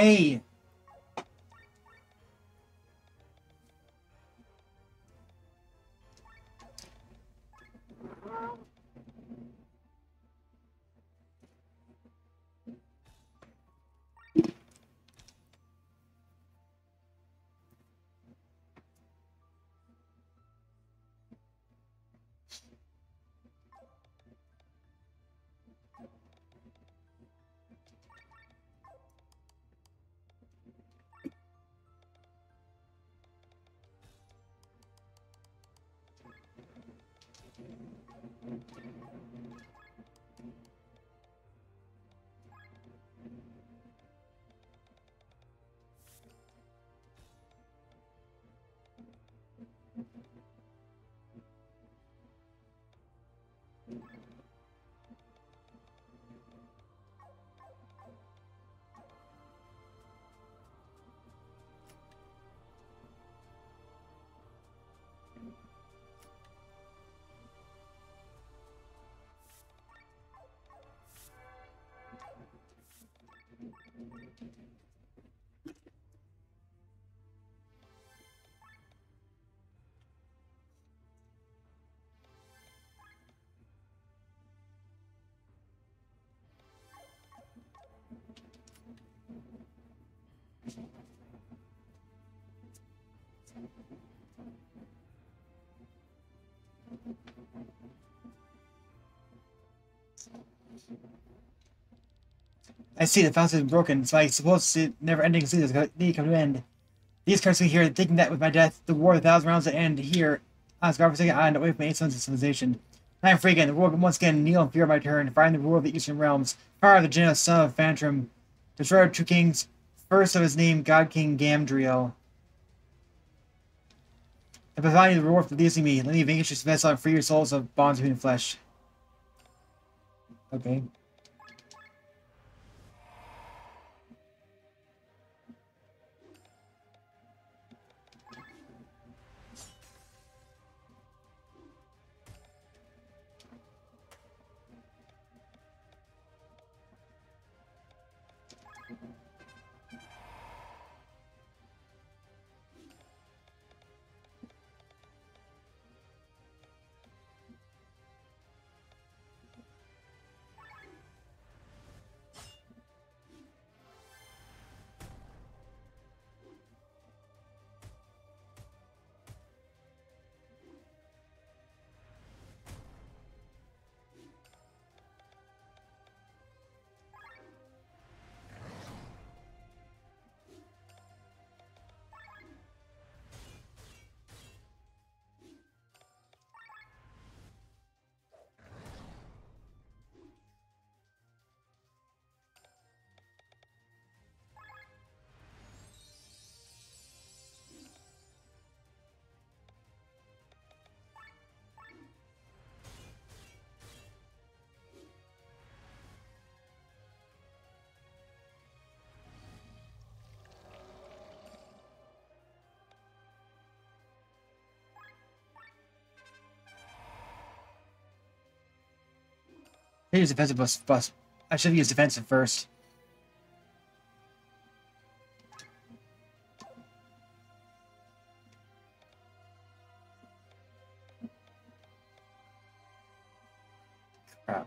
Ei, Hey! I see the fountain is broken, so I suppose the never-ending series need come to end. These cursing here, thinking that with my death, the war of a thousand rounds would end here. I was for a second island away from of civilization. I am free again. The world can once again kneel in fear of my turn, find the rule of the Eastern realms, fire the generous son of Phantrum, destroyer of two kings, first of his name, God King Gaemdriel. And provide the reward for releasing me. Let me vanquish this vessel and free your souls of bonds between flesh. Okay. I use defensive bus, bus. I should use defensive first. Crap.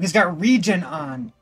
he's got regen on.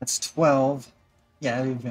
That's 12. Yeah, we've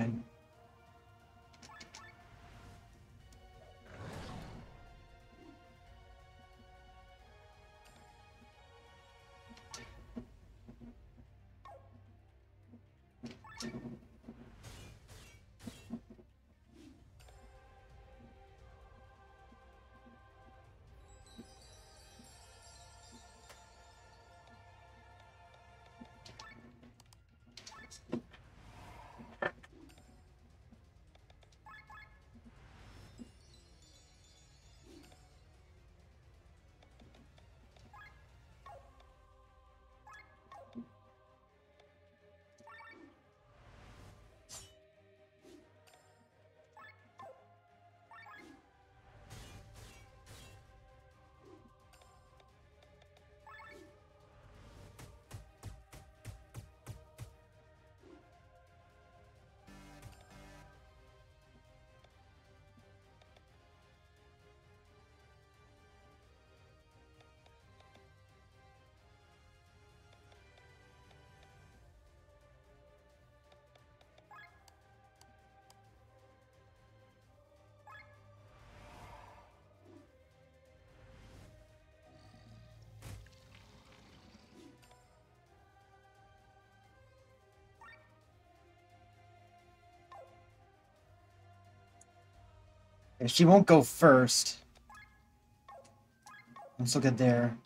Okay, she won't go first. Let's look at there.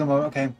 Okay.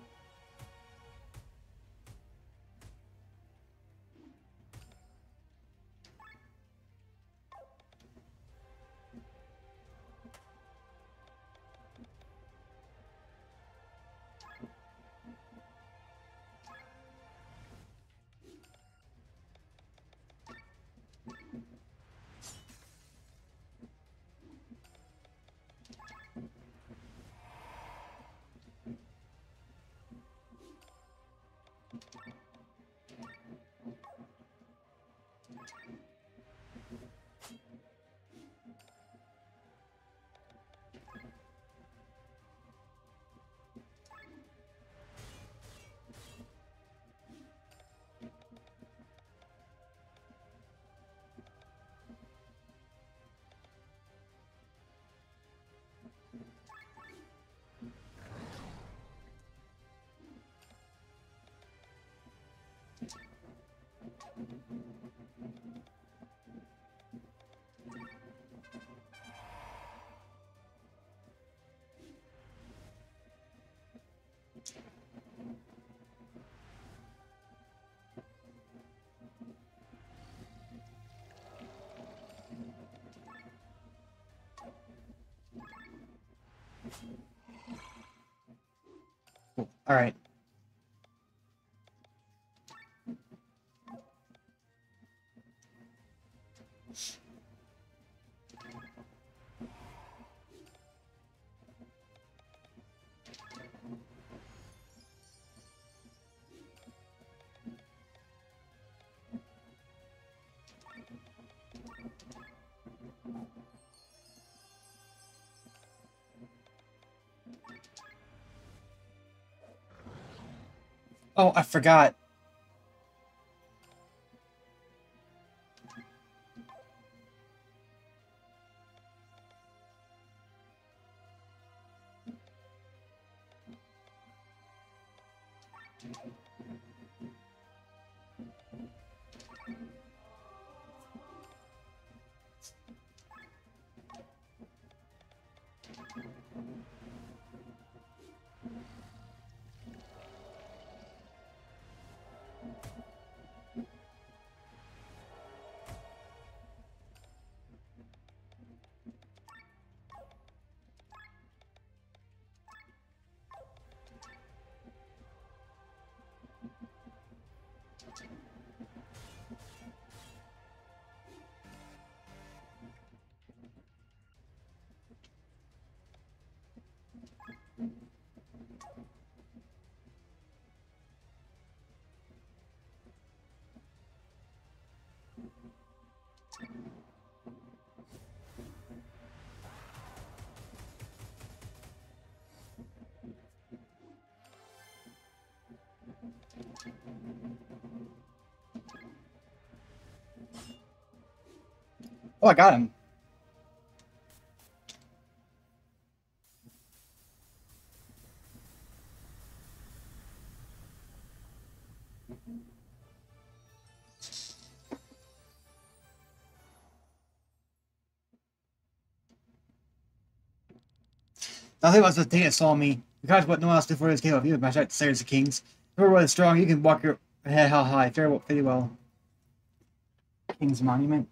All right. Oh, I forgot. Oh, I got him. i Nothing was the thing that saw me. Because what no one else before this came of you, my shot Slayers of Kings. Overworld is strong. You can walk your head how high. Farewell, pretty well. King's Monument.